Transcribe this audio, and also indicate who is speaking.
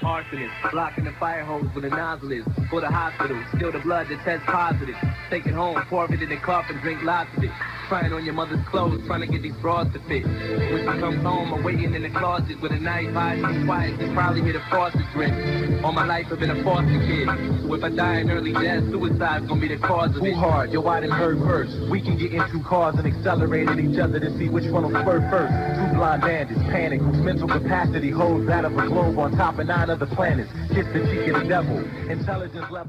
Speaker 1: Arsonist, blocking the fire hose with a nozzle is. Go to hospital, steal the blood that tests positive. Take it home, pour it in the cup and drink lots of it. Crying on your mother's clothes, trying to get these bras to fit. When she comes home, I'm waiting in the closet with a knife, eyes and quiet. They probably hit the faucet drip. All my life I've been a foster kid. So if I die in early death, suicide's gonna be the cause of it.
Speaker 2: hard? Yo, I done heard worse. We can get into cars and accelerate at each other to see which one will spur first. Blind bandits, panic, whose mental capacity holds that of a globe on top of nine other planets. Kiss the cheek of the devil. Intelligence level.